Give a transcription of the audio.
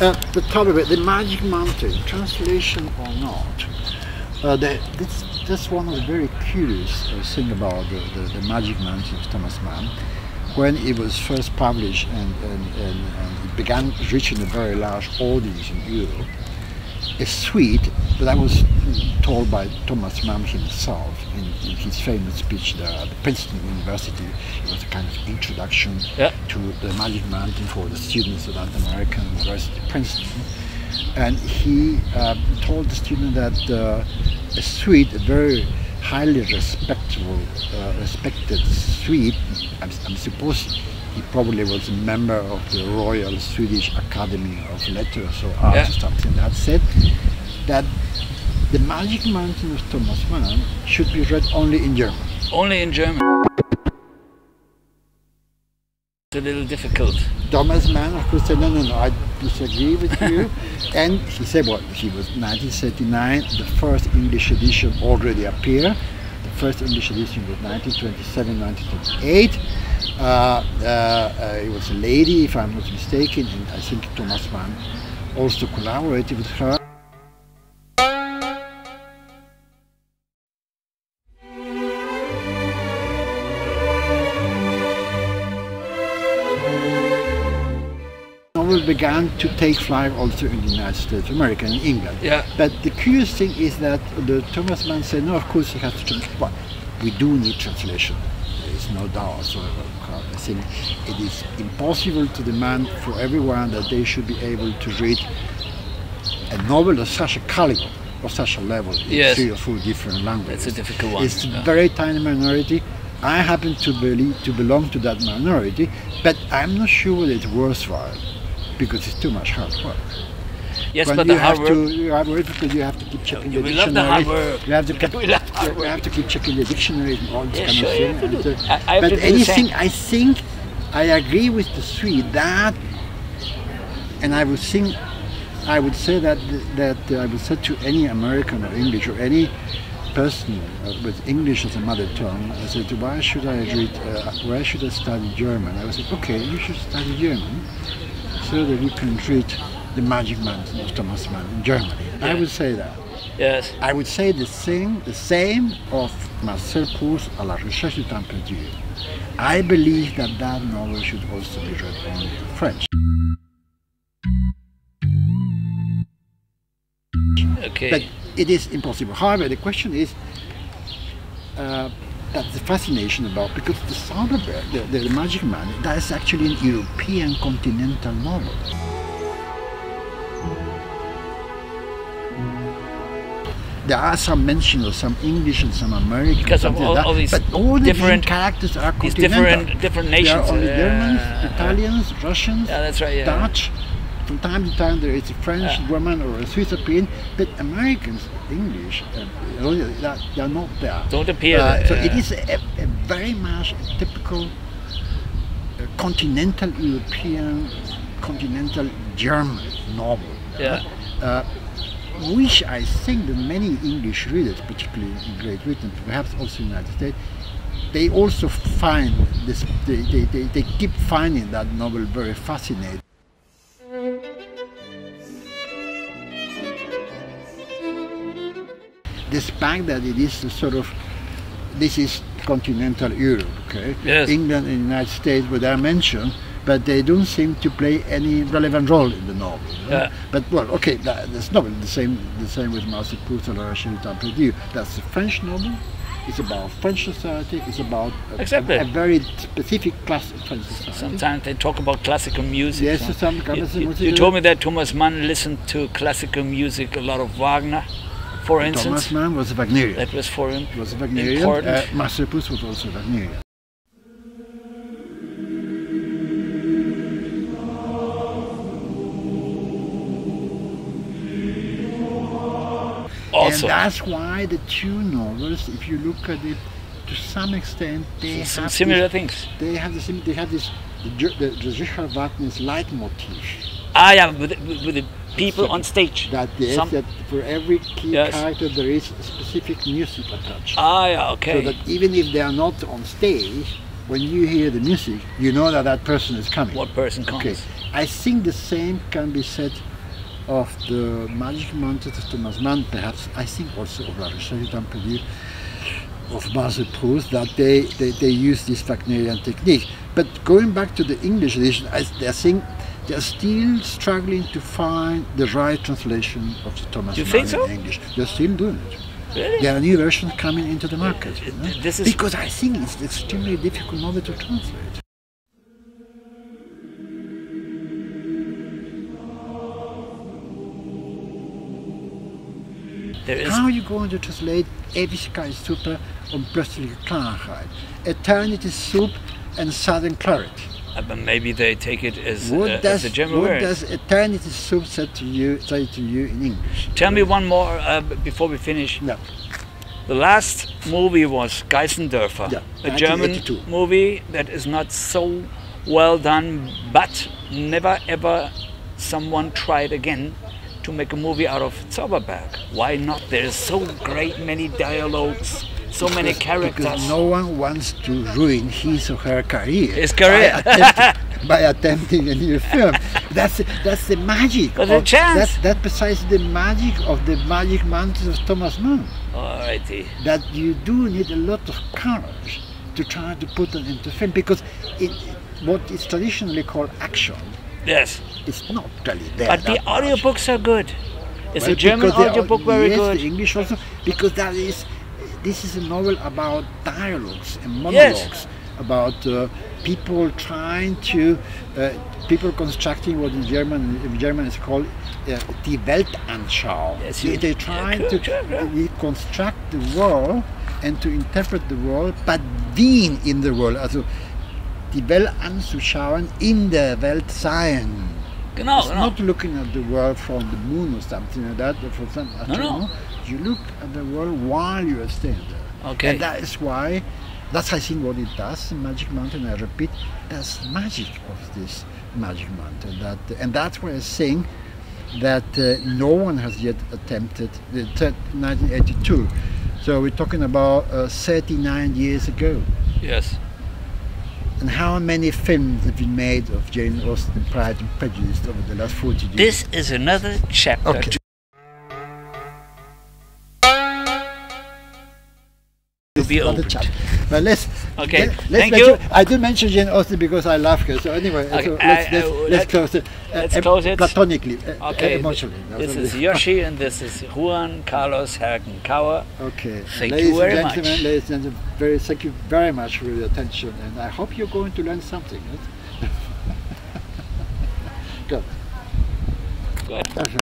Uh, the top of it, the Magic Mountain, translation or not, uh, the, this, that's one of the very curious uh, thing about the, the, the, Magic Mountain of Thomas Mann. When it was first published and, and, and, and it began reaching a very large audience in Europe, a suite that was told by Thomas Mann himself in, in, his famous speech there at Princeton University. It was a kind of introduction yeah. to the Magic Mountain for the students at the American University, Princeton. And he uh, told the student that uh, a suite, a very highly respectable, uh, respected suite, I'm, I'm supposed he probably was a member of the Royal Swedish Academy of Letters or Arts yeah. or something that said that the Magic Mountain of Thomas Mann should be read only in German. Only in German. It's a little difficult. Thomas Mann, of course, said, no, no, no, I disagree with you. and he said, well, he was 1939, the first English edition already appeared. The first English edition was 1927, 1928. Uh, uh, uh, it was a lady, if I'm not mistaken, and I think Thomas Mann also collaborated with her. novel began to take flight also in the United States of America and England. Yeah. But the curious thing is that the Thomas Mann said, no, of course he has to translate. We do need translation. There is no doubt whatsoever. I think it is impossible to demand for everyone that they should be able to read a novel of such a caliber or such a level in yes. three or four different languages. It's a difficult one. It's yeah. a very tiny minority. I happen to believe to belong to that minority, but I'm not sure whether it's worthwhile because it's too much hard work. Yes, when but you the have hard to, work. You, hard work because you have to keep checking you the dictionary. The hard work. You have to keep, you, you have to keep checking the dictionary and all this yeah, kind sure, of thing. You so, I, I but anything, I think I agree with the Swede that, and I would think, I would say that that uh, I would say to any American or English or any person uh, with English as a mother tongue, I said, why should I read, uh, why should I study German? I would say, okay, you should study German so that you can read the Magic Mountain of Thomas Mann in Germany. I would say that. Yes. I would say the same, the same of Marcel Proust à la recherche du temps perdu. I believe that that novel should also be read only in French. Okay. But it is impossible. However, the question is, uh, that's the fascination about because the Zauberberg, the, the, the Magic Man, that is actually an European continental novel. There are some mentions of some English and some American. Because of all, like all, these but all the different characters are these different different nations. There are only uh, Germans, Italians, Russians, yeah, that's right, yeah. Dutch. From time to time there is a French woman or a Swiss European, but Americans, English, uh, they are not there. Don't appear. Uh, so it is a, a very much a typical uh, continental European, continental German novel. Yeah. Uh, which I think that many English readers, particularly in Great Britain, perhaps also in the United States, they also find this, they, they, they, they keep finding that novel very fascinating. Despite that it is a sort of, this is continental Europe, okay? Yes. England and the United States, they are mentioned, but they don't seem to play any relevant role in the novel. Yeah. But well, okay, that, that's novel. The same, the same with Marcel Proust or Rachel Perdu. That's a French novel. It's about French society. It's about a, exactly. a, a very specific class of French society. Sometimes they talk about classical music. Yes, so some you, you, you told me that Thomas Mann listened to classical music, a lot of Wagner, for instance. Thomas Mann was a Wagnerian. That was for him. Was a Wagnerian. Uh, Marcel Proust was also a Wagnerian. Also. And that's why the two novels, if you look at it, to some extent, they Some have similar this, things. they have the sim- they have this the, the, the Richard Wagner's leitmotif Ah, yeah, with, the- with the people on stage. that yes, Some- that for every key Yes. character there is a specific music attached. Ah, yeah, okay. So that even if they are not on stage, when you hear the music, you know that that person is coming. What person comes? Okay, I think the same can be said of the Magic Mountain of Thomas Mann, perhaps. I think also of La Recherche d'un Perdu, of Marcel Proust, that they, they, they use this Wagnerian technique. But going back to the English edition, I, I think they're still struggling to find the right translation of the Thomas You Mann think so? in English. They're still doing it. Really? There are new versions coming into the market. you know? This is Because I think it's extremely difficult novel to translate. How are you going to translate Ewigkeitssuppe on plötzliche Klarheit? Eternity Soup and Southern Clarity. uh, but maybe they take it as, uh, What as does a German what word. does Eternity Soup say to you say to you in English? Tell me one more uh, before we finish. No. The last movie was Geissendörfer, Yeah, a German movie that is not so well done, but never ever someone tried again to make a movie out of Zauberberg. Why not? There's so great many dialogues, so many characters. Because no one wants to ruin his or her career. His career. By attempting, by attempting a new film. That's that's the magic. But of, chance. That's that's precisely the magic of the Magic Mountains of Thomas Mann. Alrighty. that you do need a lot of courage to try to put it into film because it, what is traditionally called action Yes. It's not really there. But the that much. audiobooks are good. Is Well, the German audiobook very yes, good? the English also because that is this is a novel about dialogues and Yes. monologues about uh, people trying to uh, people constructing what in German in German is called uh, die Weltanschauung. Yes, they, you- they're yeah, trying sure, to yeah. reconstruct the world and to interpret the world, but being in the world, also die Welt anzuschauen, in der Welt sein. Genau, It's genau. not looking at the world from the moon or something like that. or For some, No, no. You look at the world while you are staying there. Okay. And that is why, that's I think what it does in Magic Mountain. I repeat, that's magic of this Magic Mountain. That and that's why I think that uh, no one has yet attempted the 1982. So we're talking about uh, 39 years ago. Yes. And how many films have been made of Jane Austen, Pride and Prejudice over the last 40 years? This is another chapter. Okay. To be Another opened. chat. But let's Okay, let- let's thank mention- you. I do mention Jane Austen because I love her. So anyway, Okay, so let's, let's, let's close it. let's em- close it. platonically, uh, Okay, emotionally. This is Joshi and this is Juan Carlos Herken Krauer. Okay. Thank ladies you very and much. gentlemen, ladies and gentlemen, very thank you very much for your attention, and I hope you're going to learn something. Right? Good. Good.